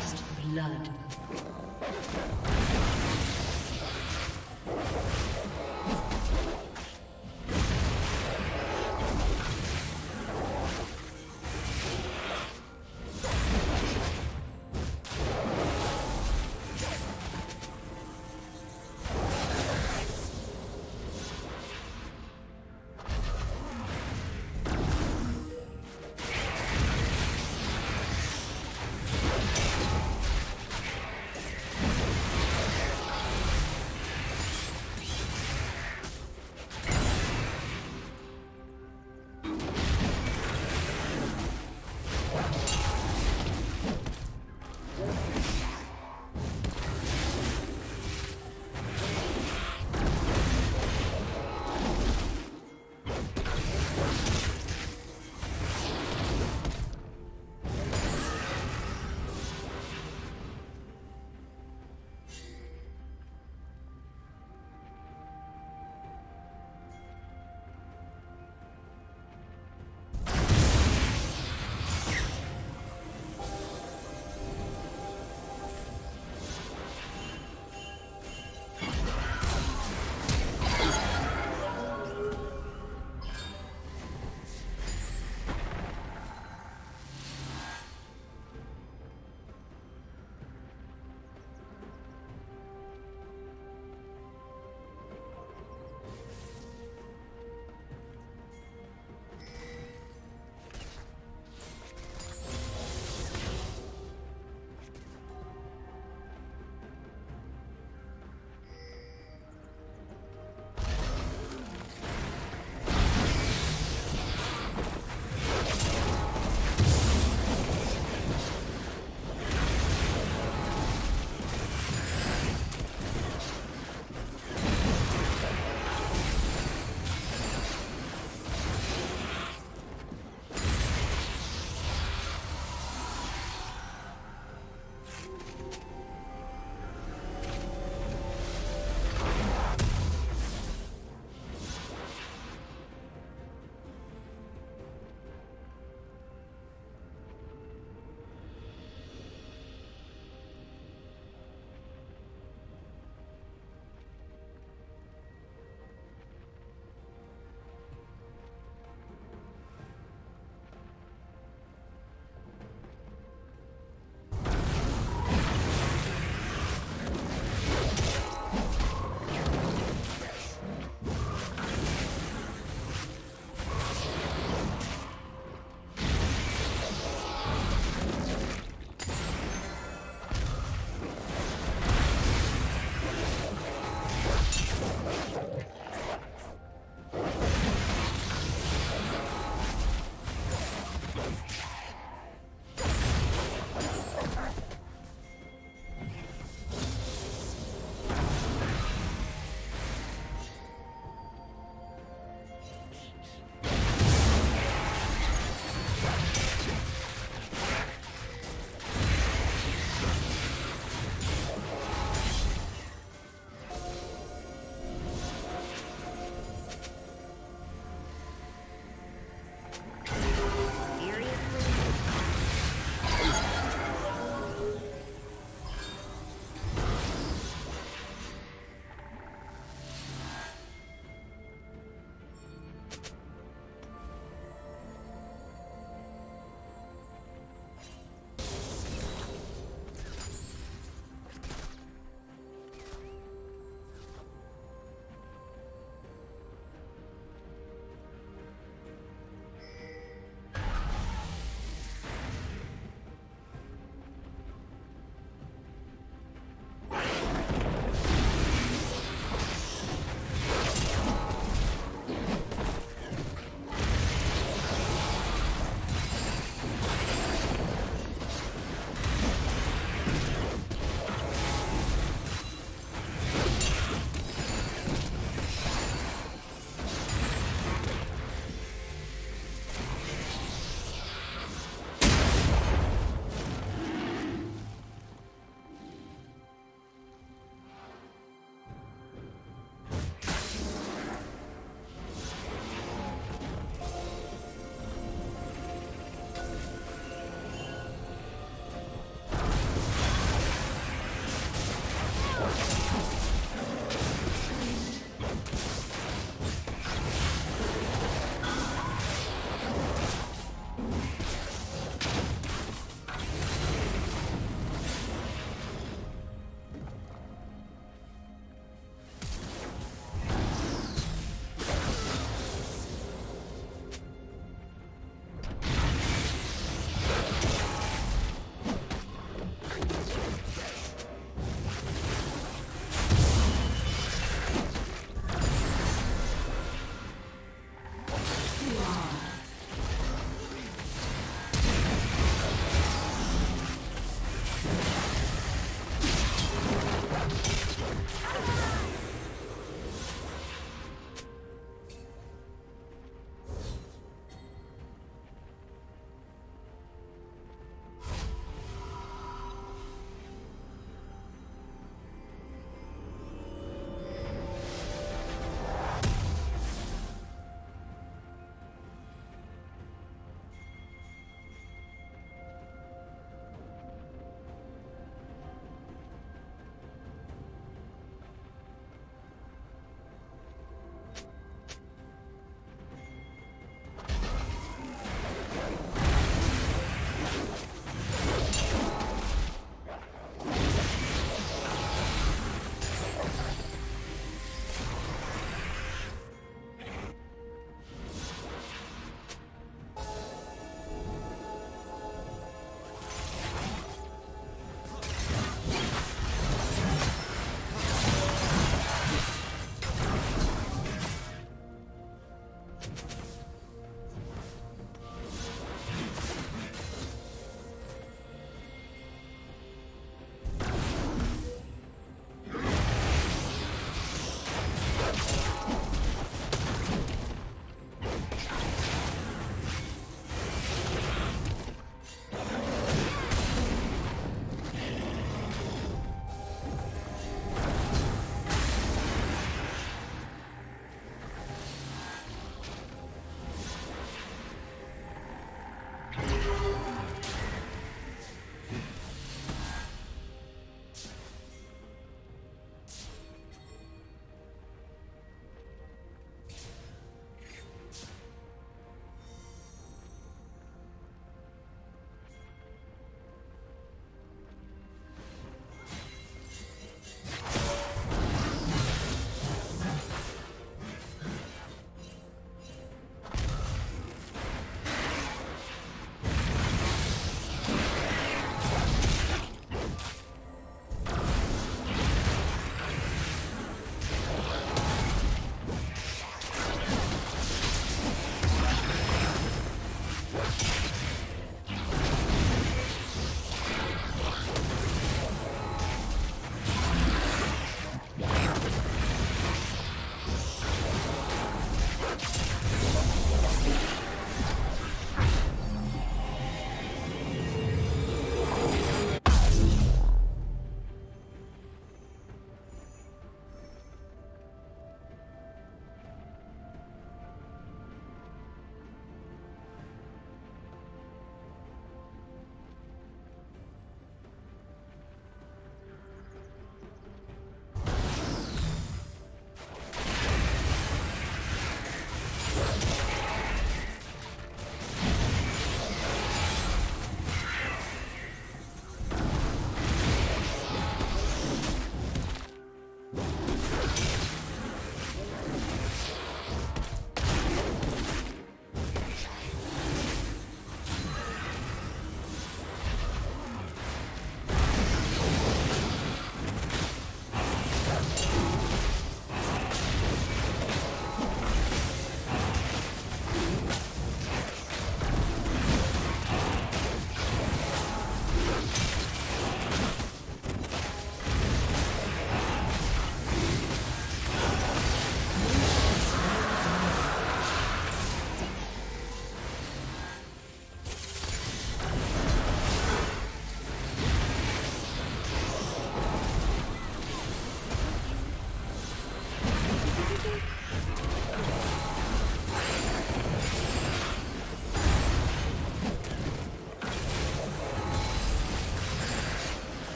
First blood.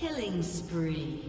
Killing spree.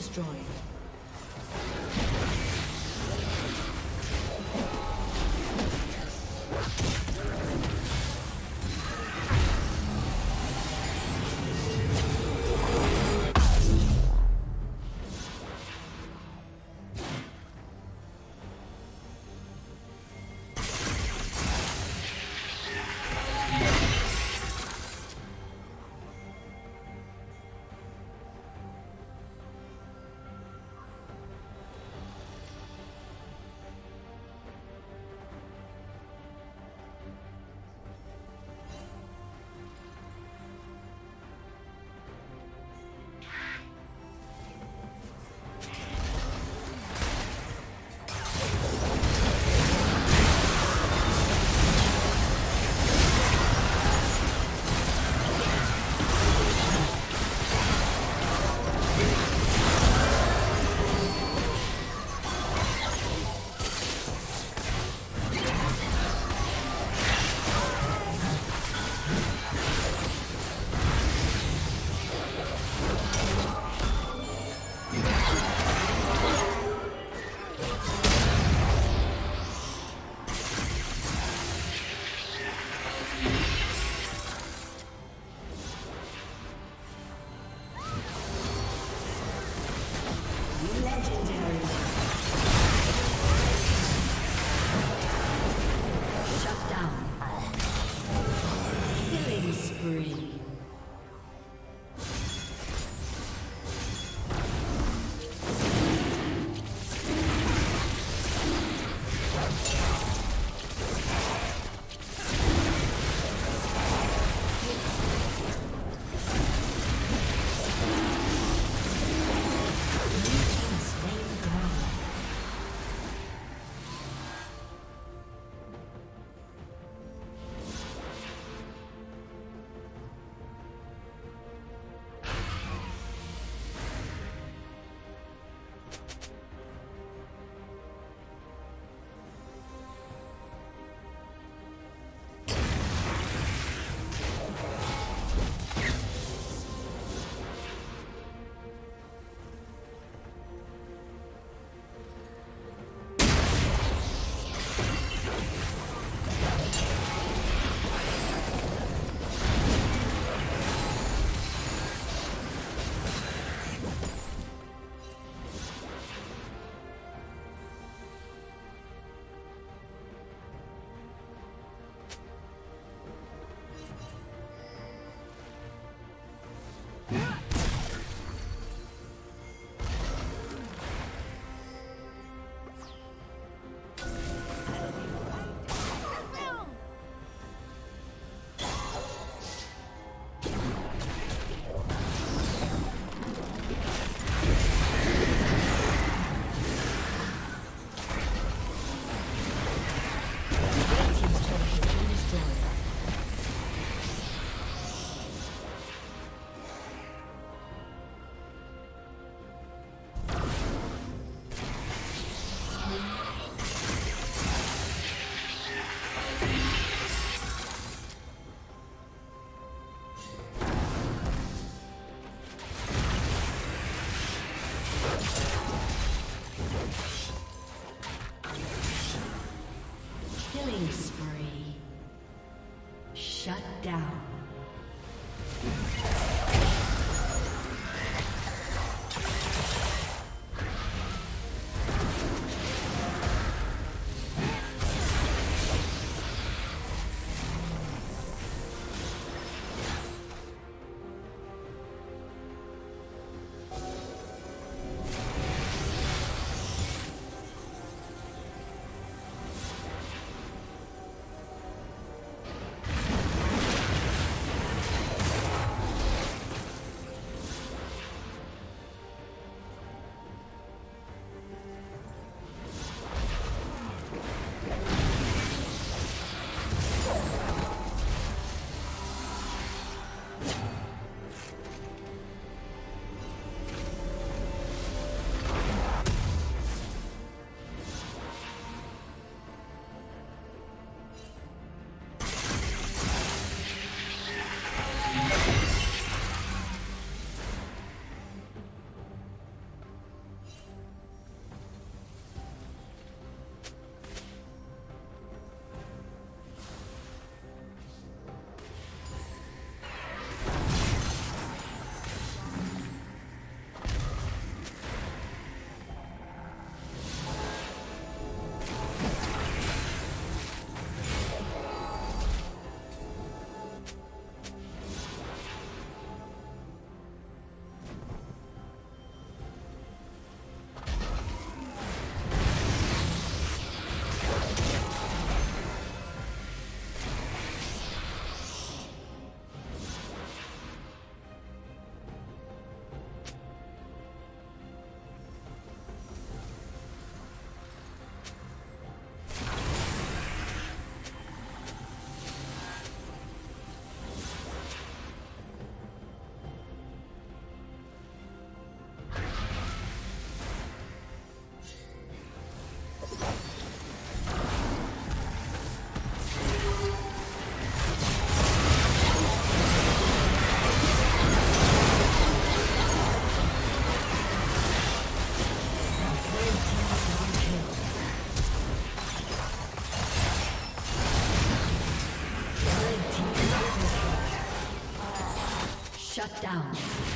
Destroyed. Down.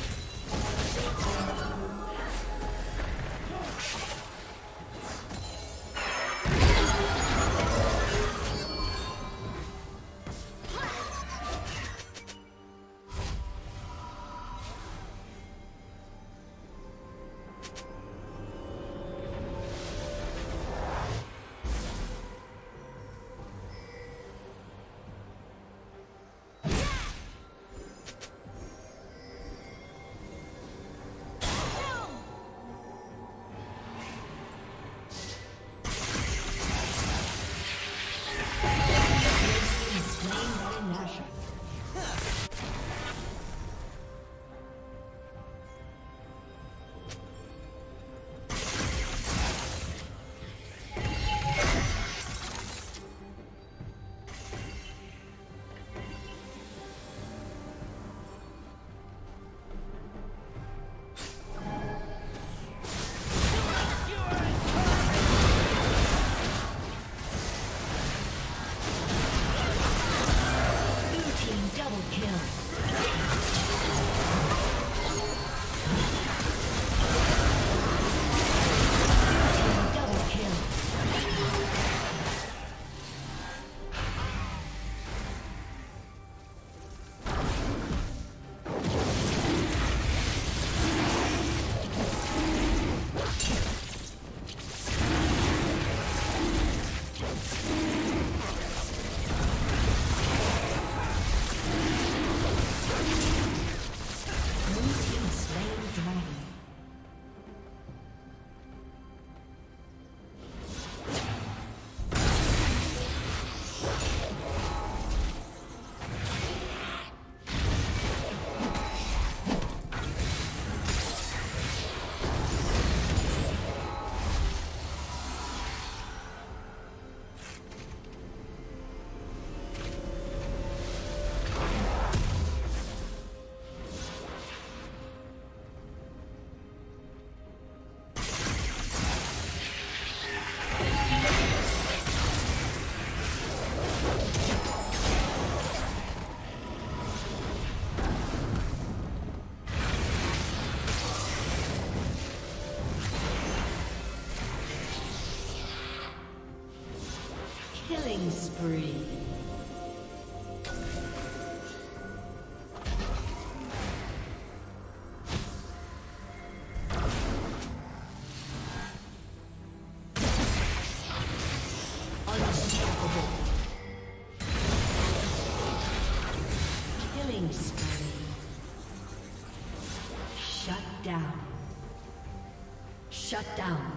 Shut down.